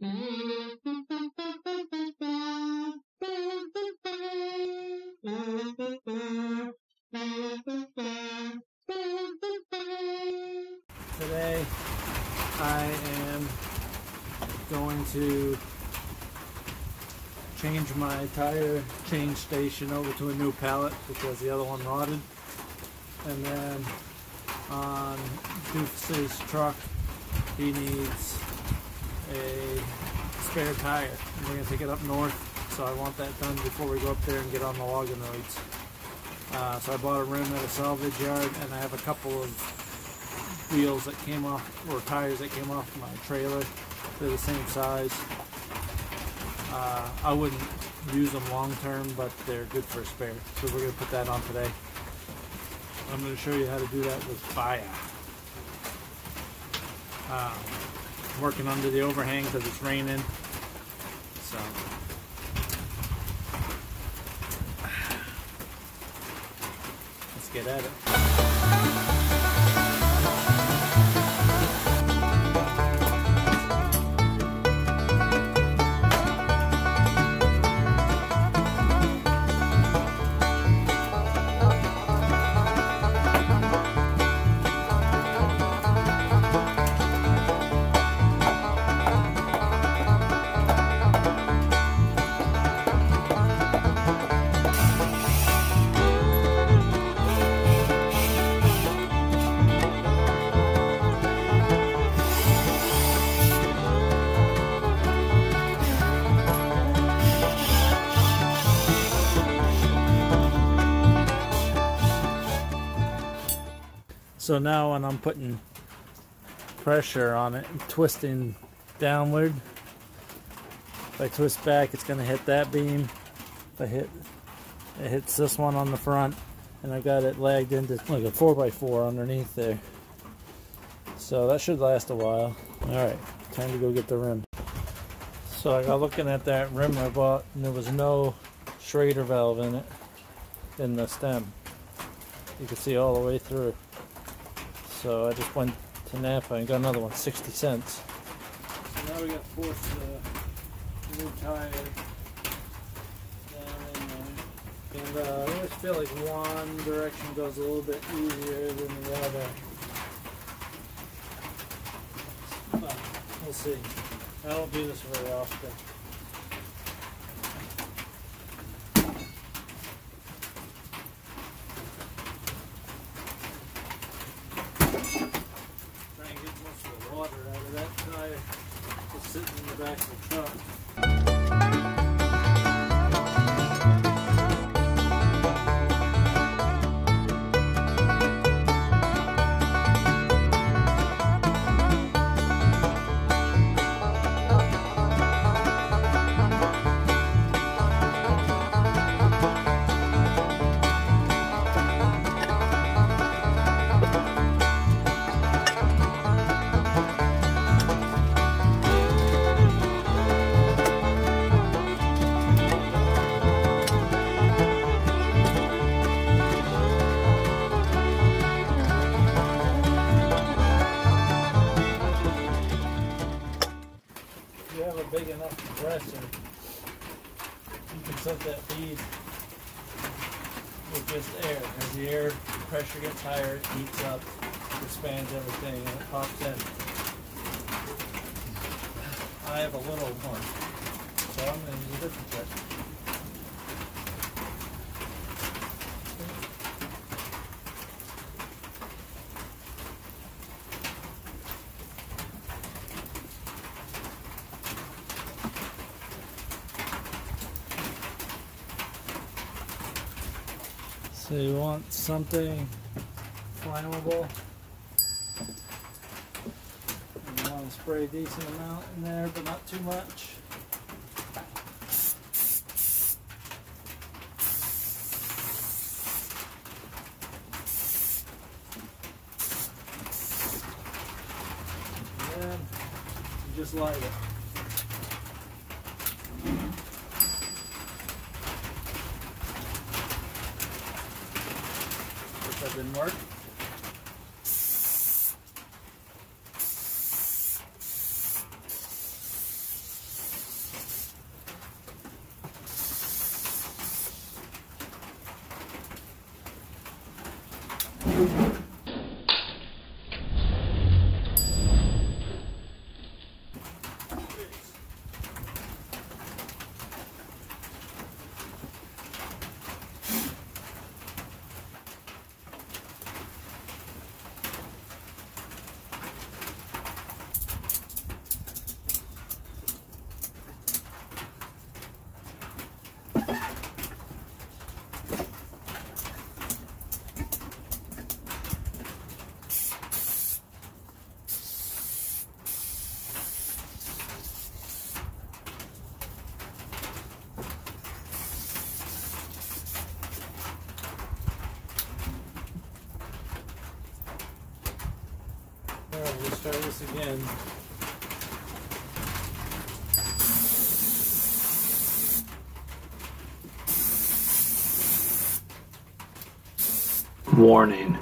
Today I am going to change my tire change station over to a new pallet because the other one rotted. And then on Doofus's truck, he needs a spare tire. And we're going to take it up north, so I want that done before we go up there and get on the logging roads. Uh, so I bought a rim at a salvage yard, and I have a couple of wheels that came off, or tires that came off my trailer. They're the same size. Uh, I wouldn't use them long term, but they're good for a spare. So we're going to put that on today. I'm going to show you how to do that with fire. Um, working under the overhang because it's raining. So. Let's get at it. So now when I'm putting pressure on it, twisting downward, if I twist back, it's going to hit that beam. If I hit, it hits this one on the front, and I've got it lagged into like a 4x4 underneath there. So that should last a while. Alright, time to go get the rim. So I got looking at that rim I bought, and there was no Schrader valve in it, in the stem. You can see all the way through. So I just went to Napa and got another one, 60 cents. So now we got forced uh, new tire there. And uh, I always feel like one direction goes a little bit easier than the other. But we'll see. I don't do this very often. Try and get most of the water out of that tire that's sitting in the back of the truck. With just air. As the air pressure gets higher, it heats up, expands everything, and it pops in. I have a little one, so I'm going to use a different pressure. So you want something flammable. You want to spray a decent amount in there, but not too much. And just light it. That didn't work. Alright, let's try this again. Warning.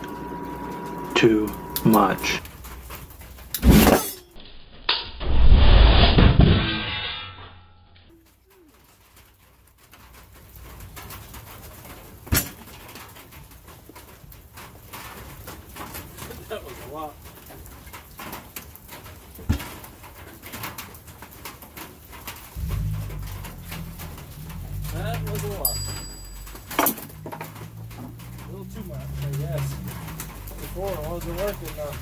Too much. That was a lot. A. A little too much, I guess. Before it wasn't working though.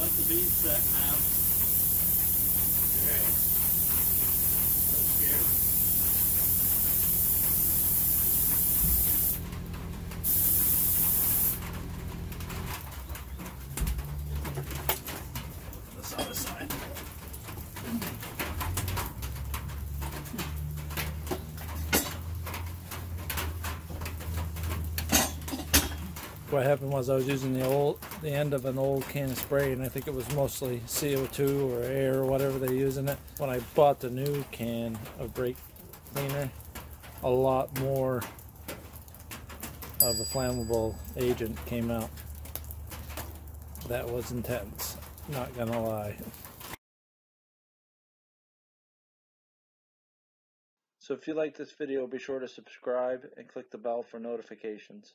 Let the bead set now. Alright. So scared. What happened was I was using the old, the end of an old can of spray, and I think it was mostly CO2 or air or whatever they use in it. When I bought the new can of brake cleaner, a lot more of a flammable agent came out. That was intense, not gonna lie. So if you like this video, be sure to subscribe and click the bell for notifications.